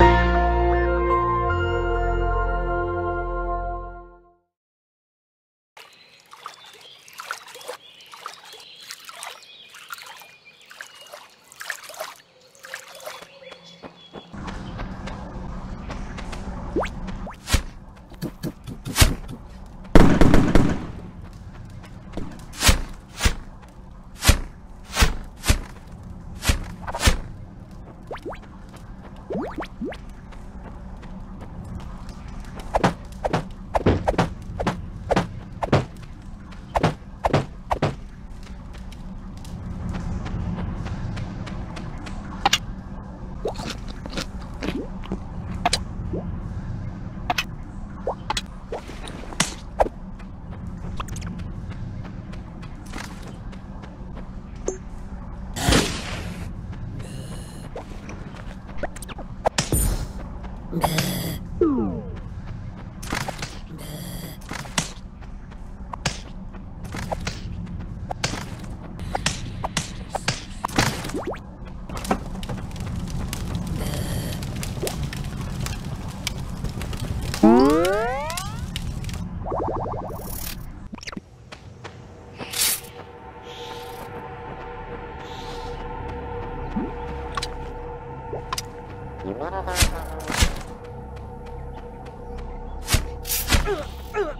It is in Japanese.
you 今の段階呃呃